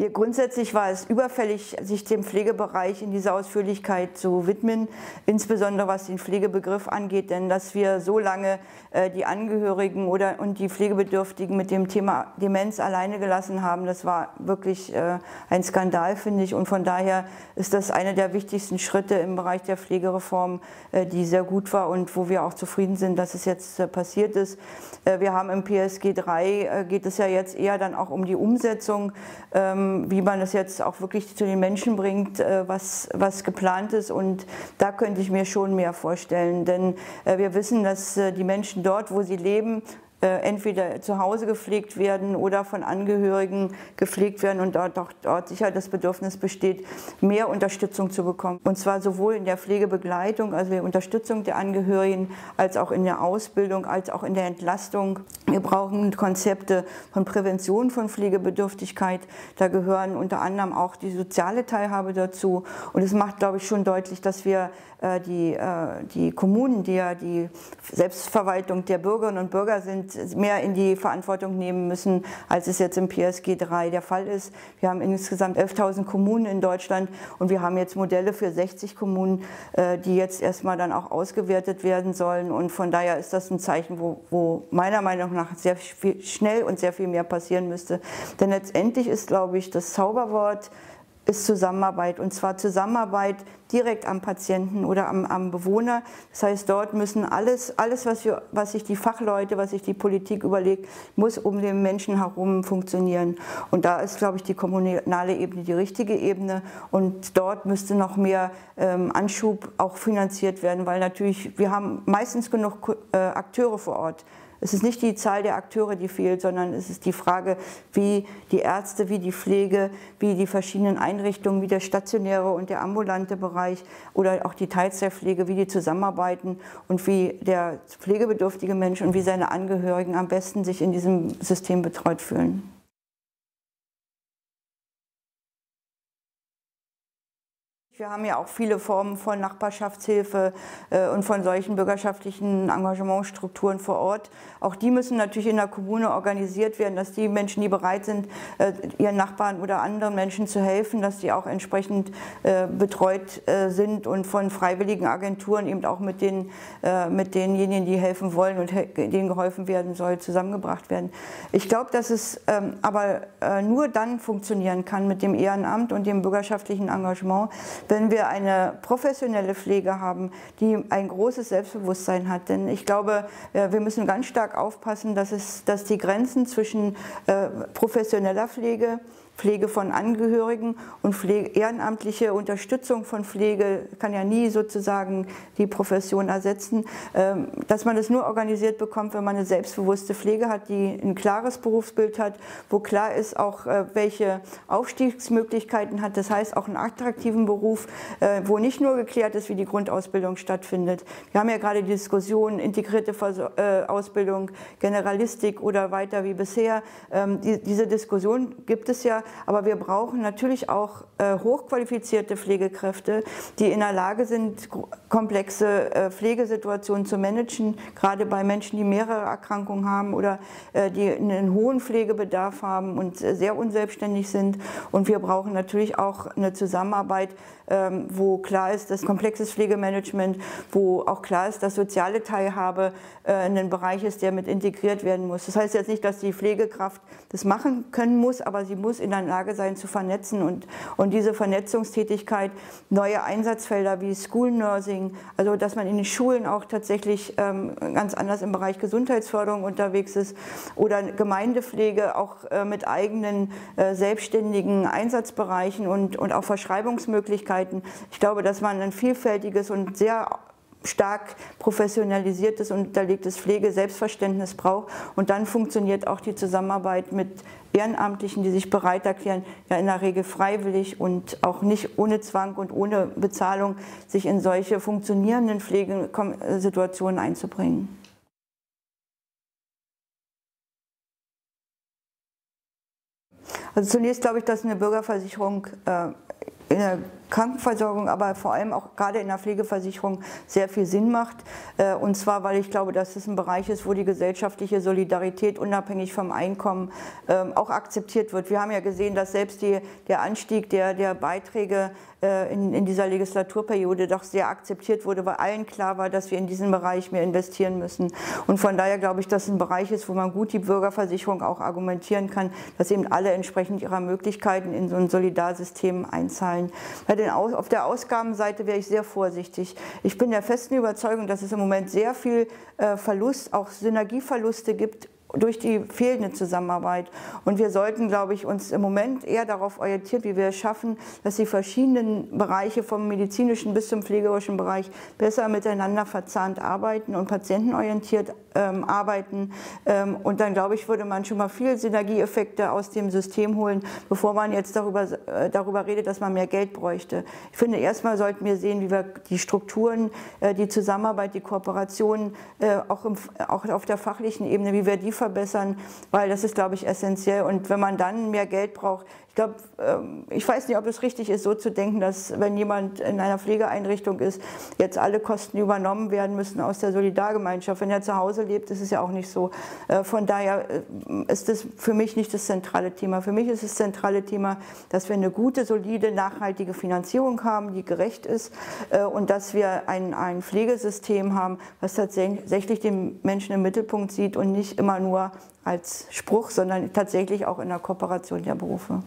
Ja, grundsätzlich war es überfällig, sich dem Pflegebereich in dieser Ausführlichkeit zu widmen, insbesondere was den Pflegebegriff angeht, denn dass wir so lange äh, die Angehörigen oder, und die Pflegebedürftigen mit dem Thema Demenz alleine gelassen haben, das war wirklich äh, ein Skandal, finde ich. Und von daher ist das einer der wichtigsten Schritte im Bereich der Pflegereform, äh, die sehr gut war und wo wir auch zufrieden sind, dass es jetzt äh, passiert ist. Äh, wir haben im PSG 3, äh, geht es ja jetzt eher dann auch um die Umsetzung. Ähm, wie man es jetzt auch wirklich zu den Menschen bringt, äh, was, was geplant ist. Und da könnte ich mir schon mehr vorstellen. Denn äh, wir wissen, dass äh, die Menschen dort, wo sie leben, entweder zu Hause gepflegt werden oder von Angehörigen gepflegt werden und dort, dort, dort sicher das Bedürfnis besteht, mehr Unterstützung zu bekommen. Und zwar sowohl in der Pflegebegleitung, also der Unterstützung der Angehörigen, als auch in der Ausbildung, als auch in der Entlastung. Wir brauchen Konzepte von Prävention von Pflegebedürftigkeit. Da gehören unter anderem auch die soziale Teilhabe dazu. Und es macht, glaube ich, schon deutlich, dass wir äh, die, äh, die Kommunen, die ja die Selbstverwaltung der Bürgerinnen und Bürger sind, mehr in die Verantwortung nehmen müssen, als es jetzt im PSG 3 der Fall ist. Wir haben insgesamt 11.000 Kommunen in Deutschland und wir haben jetzt Modelle für 60 Kommunen, äh, die jetzt erstmal dann auch ausgewertet werden sollen. Und von daher ist das ein Zeichen, wo, wo meiner Meinung nach sehr viel, schnell und sehr viel mehr passieren müsste. Denn letztendlich ist, glaube ich, das Zauberwort, ist Zusammenarbeit und zwar Zusammenarbeit direkt am Patienten oder am, am Bewohner. Das heißt, dort müssen alles, alles was, wir, was sich die Fachleute, was sich die Politik überlegt, muss um den Menschen herum funktionieren. Und da ist, glaube ich, die kommunale Ebene die richtige Ebene und dort müsste noch mehr ähm, Anschub auch finanziert werden, weil natürlich wir haben meistens genug äh, Akteure vor Ort. Es ist nicht die Zahl der Akteure, die fehlt, sondern es ist die Frage, wie die Ärzte, wie die Pflege, wie die verschiedenen Einrichtungen, wie der stationäre und der ambulante Bereich oder auch die Teilzeitpflege, wie die zusammenarbeiten und wie der pflegebedürftige Mensch und wie seine Angehörigen am besten sich in diesem System betreut fühlen. Wir haben ja auch viele Formen von Nachbarschaftshilfe äh, und von solchen bürgerschaftlichen Engagementstrukturen vor Ort. Auch die müssen natürlich in der Kommune organisiert werden, dass die Menschen, die bereit sind, äh, ihren Nachbarn oder anderen Menschen zu helfen, dass die auch entsprechend äh, betreut sind und von freiwilligen Agenturen eben auch mit, den, mit denjenigen, die helfen wollen und denen geholfen werden soll, zusammengebracht werden. Ich glaube, dass es ähm, aber nur dann funktionieren kann mit dem Ehrenamt und dem bürgerschaftlichen Engagement, wenn wir eine professionelle Pflege haben, die ein großes Selbstbewusstsein hat. Denn ich glaube, äh, wir müssen ganz stark aufpassen, dass, es, dass die Grenzen zwischen äh, professioneller Pflege, Pflege von Angehörigen und Pflege, ehrenamtliche Unterstützung von Pflege kann ja nie sozusagen die Profession ersetzen, ähm, dass man es nur organisiert bekommt, wenn man eine selbstbewusste Pflege hat, die ein klares Berufsbild hat, wo klar ist auch, äh, welche Aufstiegsmöglichkeiten hat, das heißt auch einen attraktiven Beruf, äh, wo nicht nur geklärt ist, wie die Grundausbildung stattfindet. Wir haben ja gerade die Diskussion, integrierte äh, Ausbildung, Generalistik oder weiter wie bisher. Ähm, diese Diskussion gibt es ja, aber wir brauchen natürlich auch äh, hochqualifizierte Pflegekräfte, die in der Lage sind, komplexe äh, Pflegesituationen zu managen, gerade bei Menschen, die mehrere Erkrankungen haben oder äh, die einen hohen Pflegebedarf haben und sehr unselbstständig sind. Und wir brauchen natürlich auch eine Zusammenarbeit, ähm, wo klar ist, dass komplexes Pflegemanagement, wo auch klar ist, dass soziale Teilhabe ein Bereich ist, der mit integriert werden muss. Das heißt jetzt nicht, dass die Pflegekraft das machen können muss, aber sie muss in der Lage sein zu vernetzen und, und diese Vernetzungstätigkeit, neue Einsatzfelder wie School Nursing, also dass man in den Schulen auch tatsächlich ähm, ganz anders im Bereich Gesundheitsförderung unterwegs ist oder Gemeindepflege auch äh, mit eigenen äh, selbstständigen Einsatzbereichen und, und auch Verschreibungsmöglichkeiten. Ich glaube, dass man ein vielfältiges und sehr stark professionalisiertes und unterlegtes Pflege-Selbstverständnis braucht. Und dann funktioniert auch die Zusammenarbeit mit Ehrenamtlichen, die sich bereit erklären, ja in der Regel freiwillig und auch nicht ohne Zwang und ohne Bezahlung, sich in solche funktionierenden Pflegesituationen einzubringen. Also zunächst glaube ich, dass eine Bürgerversicherung äh, der Krankenversorgung, aber vor allem auch gerade in der Pflegeversicherung sehr viel Sinn macht. Äh, und zwar, weil ich glaube, dass es ein Bereich ist, wo die gesellschaftliche Solidarität unabhängig vom Einkommen ähm, auch akzeptiert wird. Wir haben ja gesehen, dass selbst die, der Anstieg der, der Beiträge äh, in, in dieser Legislaturperiode doch sehr akzeptiert wurde, weil allen klar war, dass wir in diesen Bereich mehr investieren müssen. Und von daher glaube ich, dass es ein Bereich ist, wo man gut die Bürgerversicherung auch argumentieren kann, dass eben alle entsprechend ihrer Möglichkeiten in so ein Solidarsystem einzahlen. Bei den, auf der Ausgabenseite wäre ich sehr vorsichtig. Ich bin der festen Überzeugung, dass es im Moment sehr viel äh, Verlust, auch Synergieverluste gibt durch die fehlende Zusammenarbeit. Und wir sollten, glaube ich, uns im Moment eher darauf orientieren, wie wir es schaffen, dass die verschiedenen Bereiche vom medizinischen bis zum pflegerischen Bereich besser miteinander verzahnt arbeiten und patientenorientiert ähm, arbeiten. Ähm, und dann, glaube ich, würde man schon mal viel Synergieeffekte aus dem System holen, bevor man jetzt darüber, äh, darüber redet, dass man mehr Geld bräuchte. Ich finde, erstmal sollten wir sehen, wie wir die Strukturen, äh, die Zusammenarbeit, die Kooperation, äh, auch, im, auch auf der fachlichen Ebene, wie wir die verbessern, weil das ist, glaube ich, essentiell. Und wenn man dann mehr Geld braucht, ich glaube, ähm, ich weiß nicht, ob es richtig ist, so zu denken, dass wenn jemand in einer Pflegeeinrichtung ist, jetzt alle Kosten übernommen werden müssen aus der Solidargemeinschaft. Wenn er zu Hause lebt, ist es ja auch nicht so. Äh, von daher äh, ist das für mich nicht das zentrale Thema. Für mich ist das zentrale Thema, dass wir eine gute, solide, nachhaltige Finanzierung haben, die gerecht ist äh, und dass wir ein, ein Pflegesystem haben, was tatsächlich den Menschen im Mittelpunkt sieht und nicht immer nur als Spruch, sondern tatsächlich auch in der Kooperation der Berufe.